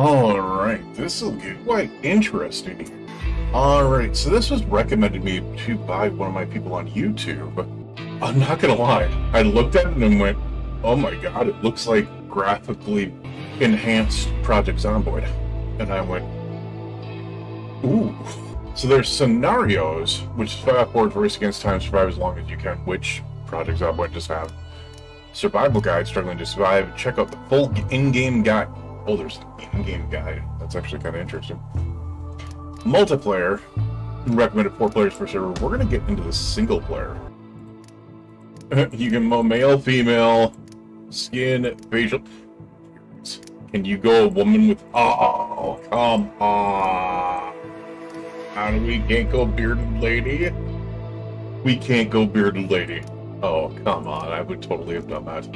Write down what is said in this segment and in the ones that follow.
Alright, this will get quite interesting. Alright, so this was recommended me to by one of my people on YouTube. I'm not gonna lie, I looked at it and went, oh my god, it looks like graphically enhanced Project Zomboid. And I went, ooh. So there's scenarios, which is forward, race against time, survive as long as you can, which Project Zomboid just have. Survival guide, struggling to survive. Check out the full in-game guide. Oh, there's an in-game guide. That's actually kind of interesting. Multiplayer, recommended four players per server. We're gonna get into the single player. you can male, female, skin, facial. Can you go a woman with? Oh, come on! And we can't go bearded lady. We can't go bearded lady. Oh, come on! I would totally have done that.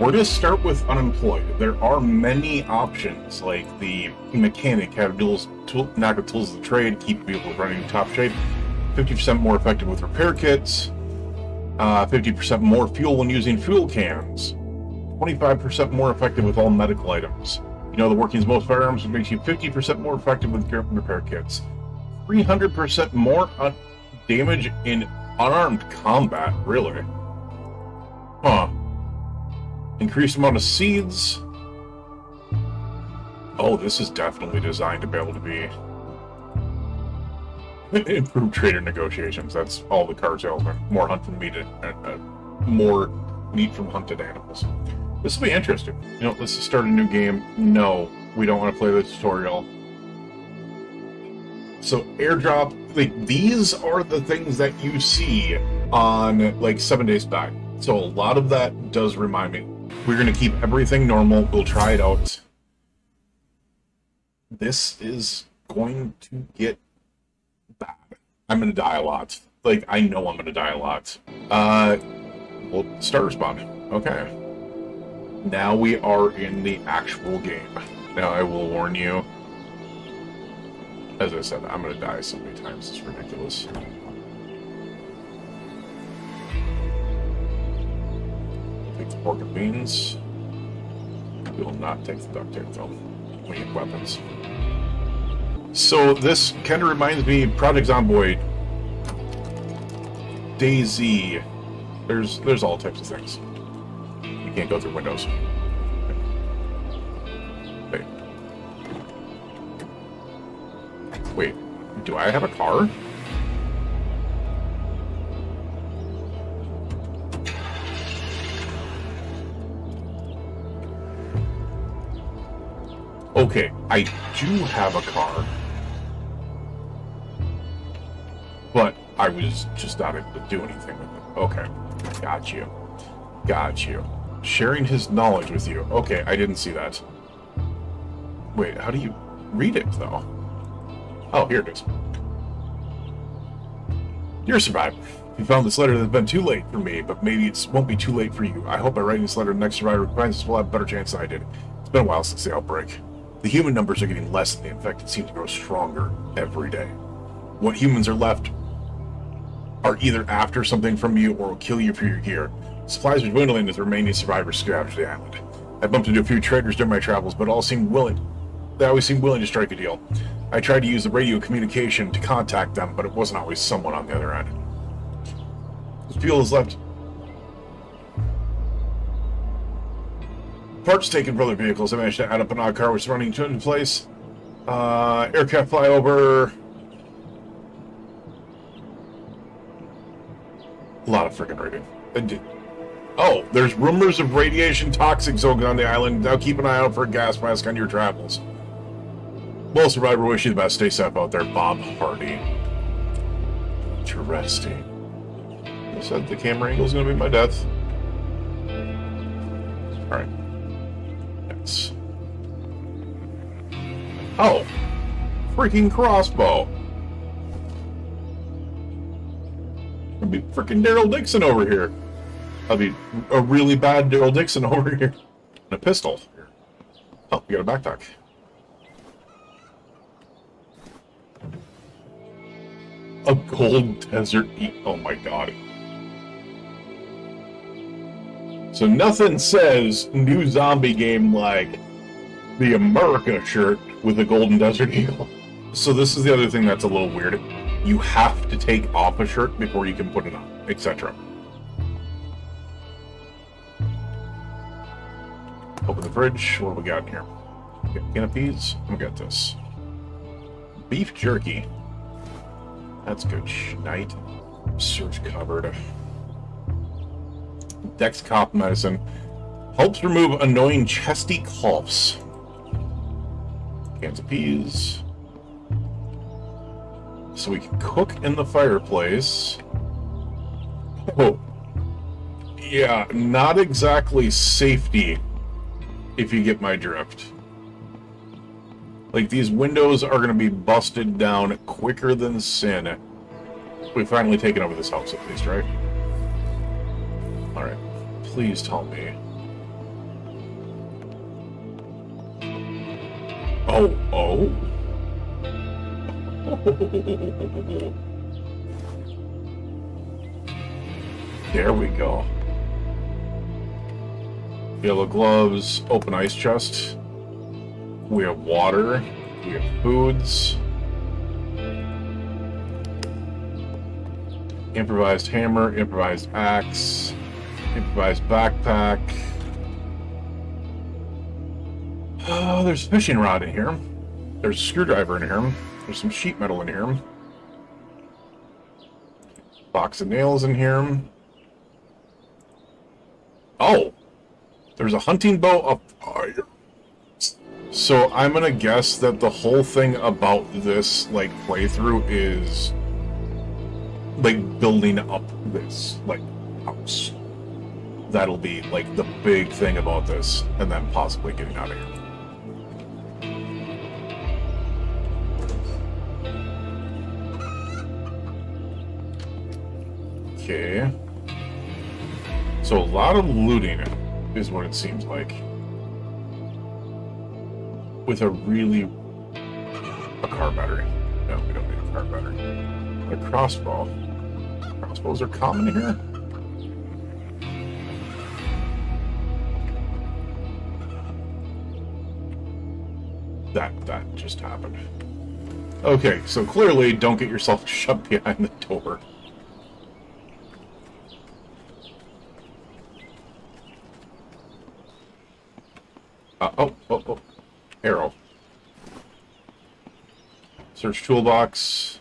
We're to start with unemployed. There are many options, like the mechanic, have duals, tool, knock tools of the trade, keep people running in top shape, 50% more effective with repair kits, 50% uh, more fuel when using fuel cans, 25% more effective with all medical items. You know the workings of most firearms which makes you 50% more effective with repair kits. 300% more damage in unarmed combat, really. Huh. Increased amount of seeds. Oh, this is definitely designed to be able to be improved trader negotiations. That's all the cards are. More hunt from meat and uh, more meat from hunted animals. This will be interesting. You know, let's start a new game. No, we don't want to play the tutorial. So airdrop, like these are the things that you see on like seven days back. So a lot of that does remind me we're going to keep everything normal. We'll try it out. This is going to get bad. I'm going to die a lot. Like, I know I'm going to die a lot. Uh, well, starter spawn. Okay. Now we are in the actual game. Now, I will warn you. As I said, I'm going to die so many times. It's ridiculous. Take the pork and beans. We will not take the duct tape though. We need weapons. So this kind of reminds me of Project Zomboid, DayZ. There's there's all types of things. You can't go through windows. Wait. Wait. Do I have a car? Okay, I do have a car. But I was just not able to do anything with it. Okay, got you. Got you. Sharing his knowledge with you. Okay, I didn't see that. Wait, how do you read it, though? Oh, here it is. Dear Survivor, you found this letter that's been too late for me, but maybe it won't be too late for you. I hope by writing this letter, the next survivor finds this will have a better chance than I did. It's been a while since the outbreak. The human numbers are getting less and the infected seem to grow stronger every day. What humans are left are either after something from you or will kill you for your gear. Supplies are dwindling as the remaining survivors scavenge the island. I bumped into a few traders during my travels, but all seemed willing. They always seemed willing to strike a deal. I tried to use the radio communication to contact them, but it wasn't always someone on the other end. The Fuel is left Parts taken from other vehicles. I managed to add up an odd car which is running into place. Uh, aircraft flyover. A lot of freaking radio. Oh, there's rumors of radiation toxic zones on the island. Now keep an eye out for a gas mask on your travels. Well, Survivor, wish you the best. Stay safe out there, Bob Hardy. Interesting. I said the camera angle is going to be my death. Alright. Oh! Freaking crossbow! I'll be freaking Daryl Dixon over here. I'll be a really bad Daryl Dixon over here. And a pistol. Oh, we got a backpack. A gold desert Oh my god. So nothing says new zombie game like the America shirt with the golden desert eagle. So this is the other thing that's a little weird. You have to take off a shirt before you can put it on, etc. Open the fridge. What do we got here? We got can of peas. We got this. Beef jerky. That's good. Night. Search cupboard. Dex cop medicine. Helps remove annoying chesty coughs. Cans of peas. So we can cook in the fireplace. Oh. Yeah, not exactly safety, if you get my drift. Like, these windows are going to be busted down quicker than sin. We've finally taken over this house, at least, right? Please tell me. Oh, oh? there we go. Yellow gloves, open ice chest. We have water. We have foods. Improvised hammer, improvised axe, improvised backpack. Oh, there's fishing rod in here. There's a screwdriver in here. There's some sheet metal in here. Box of nails in here. Oh! There's a hunting bow up higher. So I'm gonna guess that the whole thing about this, like, playthrough is, like, building up this, like, house. That'll be, like, the big thing about this, and then possibly getting out of here. Okay. So a lot of looting is what it seems like. With a really... A car battery. No, we don't need a car battery. A crossbow. Crossbows are common here? That, that just happened. Okay, so clearly don't get yourself shoved behind the door. Uh, oh, oh, oh. Arrow. Search toolbox.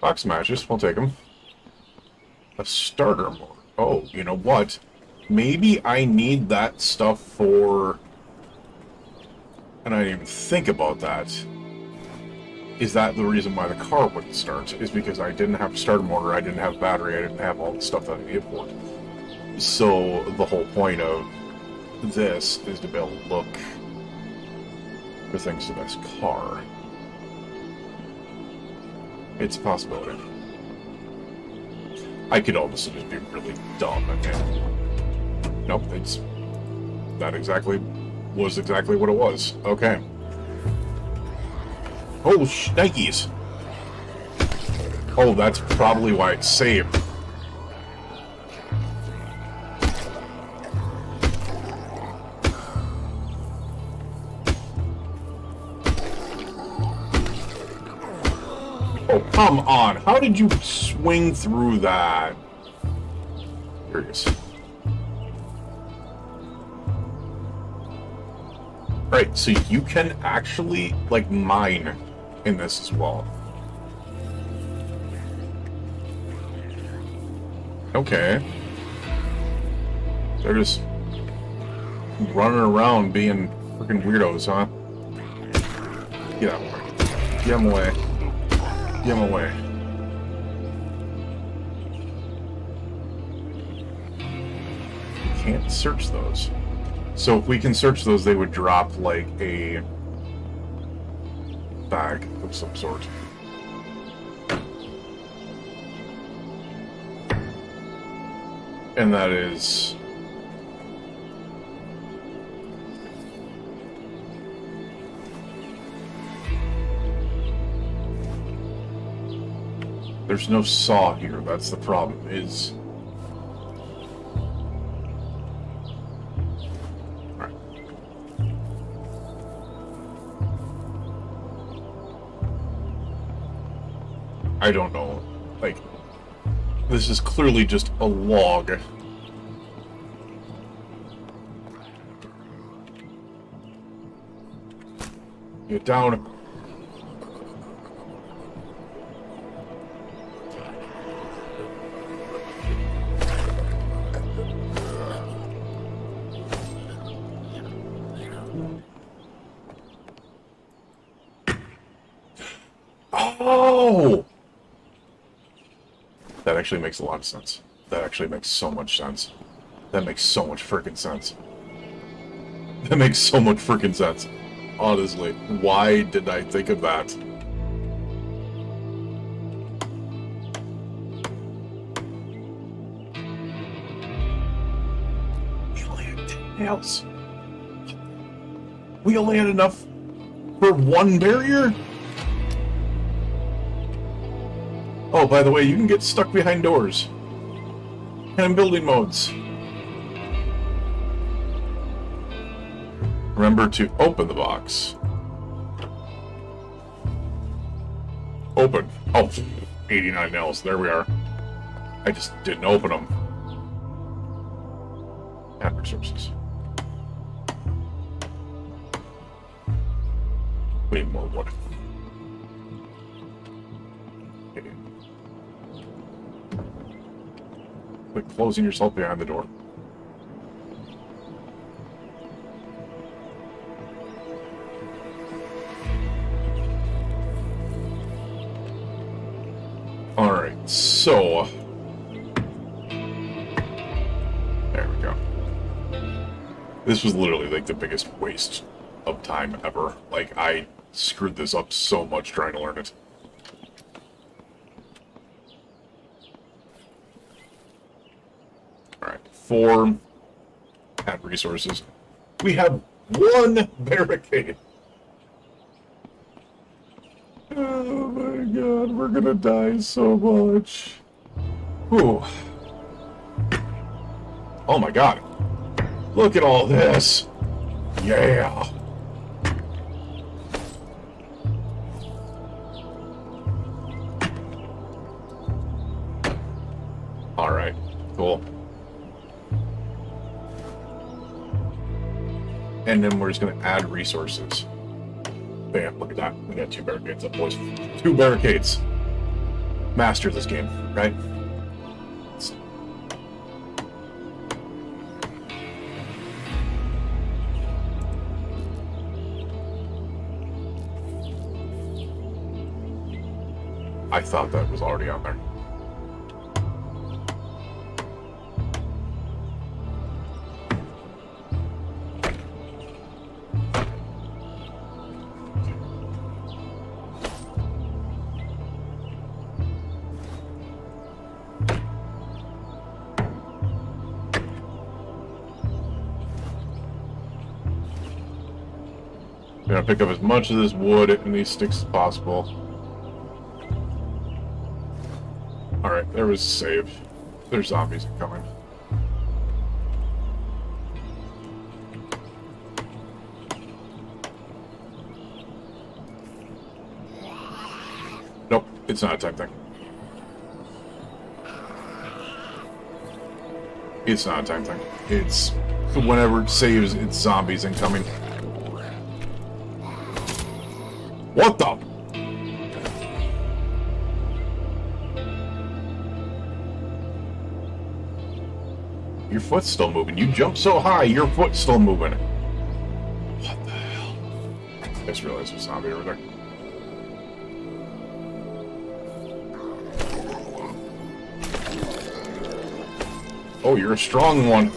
Box matches. We'll take them. A starter motor. Oh, you know what? Maybe I need that stuff for... And I didn't even think about that. Is that the reason why the car wouldn't start? Is because I didn't have a starter motor, I didn't have a battery, I didn't have all the stuff that I needed for it. So the whole point of this is to be able to look for things to this car. It's a possibility. I could also just be really dumb and nope, it's not exactly was exactly what it was. Okay. Oh, shnikes! Oh, that's probably why it's saved. Oh, come on, how did you swing through that? Curious. Right, so you can actually, like, mine in this as well. Okay. They're just running around being freaking weirdos, huh? Get out of. Get them away. Get him away. We can't search those. So if we can search those, they would drop like a bag of some sort. And that is There's no saw here. That's the problem. Is clearly just a log. Get down. Actually makes a lot of sense. That actually makes so much sense. That makes so much freaking sense. That makes so much freaking sense. Honestly, why did I think of that? We only had 10 nails. We only had enough for one barrier? Oh, by the way, you can get stuck behind doors. And building modes. Remember to open the box. Open. Oh, 89 nails. There we are. I just didn't open them. Add resources. Way more wood. Quit closing yourself behind the door. Alright, so... There we go. This was literally like the biggest waste of time ever. Like, I screwed this up so much trying to learn it. Alright, four add resources. We have one barricade. Oh my god, we're gonna die so much. Whew. Oh my god. Look at all this. Yeah. And then we're just gonna add resources. Bam, look at that. We got two barricades up, boys. Two barricades. Master this game, right? I thought that was already on there. We're gonna pick up as much of this wood and these sticks as possible. Alright, there was a save. There's zombies coming. Nope, it's not a time thing. It's not a time thing. It's whenever it saves, it's zombies incoming. What the? Your foot's still moving. You jump so high, your foot's still moving. What the hell? I just realized there's a zombie over there. Oh, you're a strong one.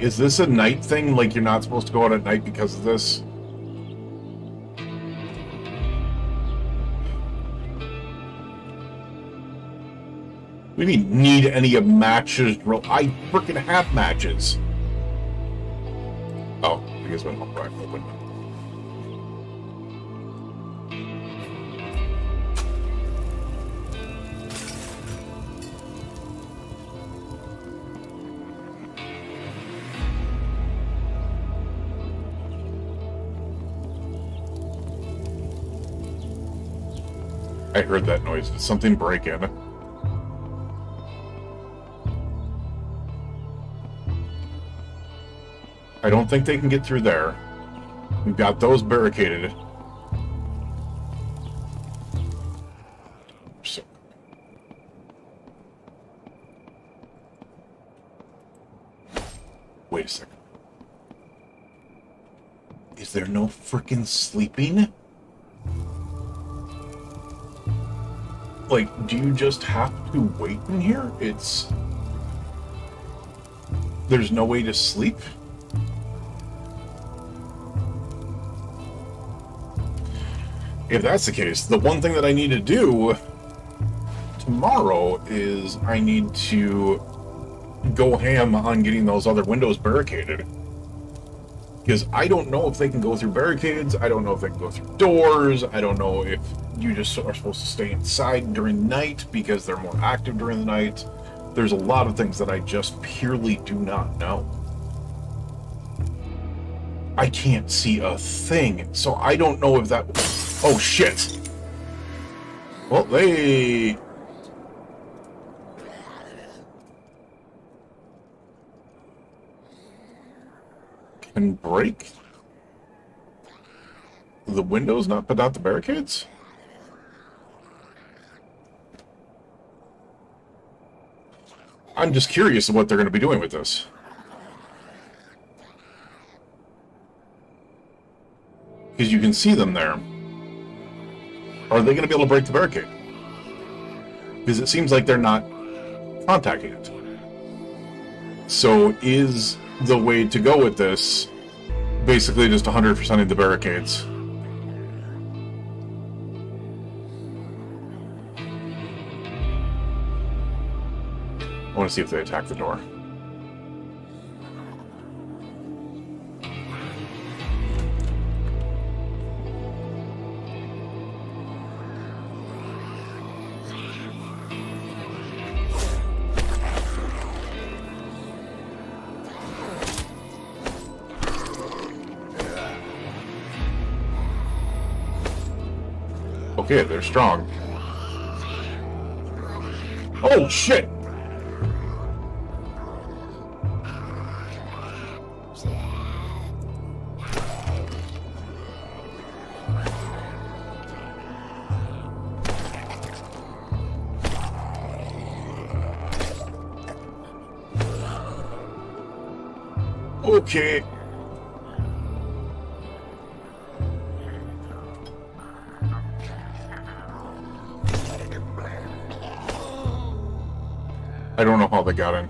Is this a night thing? Like you're not supposed to go out at night because of this? We need any of matches. I freaking have matches. Oh, I guess went right open. I heard that noise. Did something break in? I don't think they can get through there. We've got those barricaded. Wait a second. Is there no freaking sleeping? Like, do you just have to wait in here? It's... There's no way to sleep? If that's the case, the one thing that I need to do tomorrow is I need to go ham on getting those other windows barricaded. Because I don't know if they can go through barricades, I don't know if they can go through doors, I don't know if you just are supposed to stay inside during night because they're more active during the night. There's a lot of things that I just purely do not know. I can't see a thing, so I don't know if that... Oh, shit. Well, they... Can break the windows, not but not the barricades? I'm just curious of what they're going to be doing with this. Because you can see them there. Are they going to be able to break the barricade? Because it seems like they're not contacting it. So is the way to go with this basically just 100% of the barricades? I want to see if they attack the door. Okay, they're strong. Oh, shit! Okay. I don't know how they got in.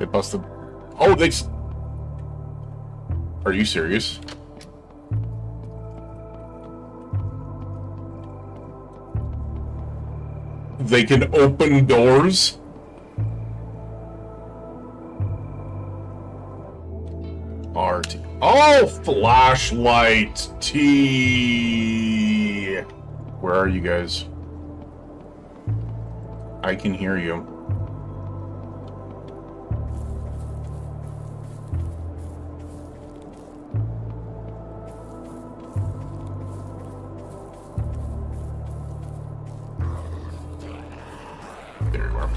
They busted... Oh, they... Are you serious? They can open doors? Oh, flashlight T. Where are you guys? I can hear you. There you are.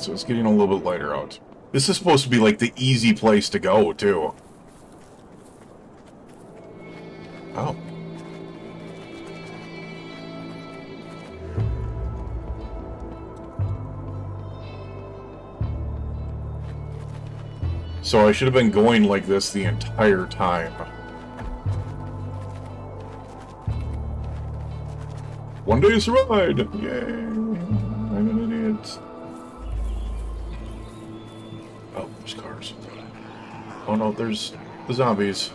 So it's getting a little bit lighter out. This is supposed to be like the easy place to go, too. Oh. So I should have been going like this the entire time. One day's ride! Yay! I'm an idiot. Cars. Oh no, there's the zombies.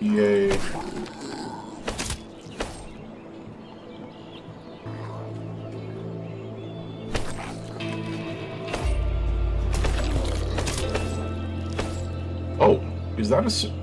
Yay. Oh, is that a...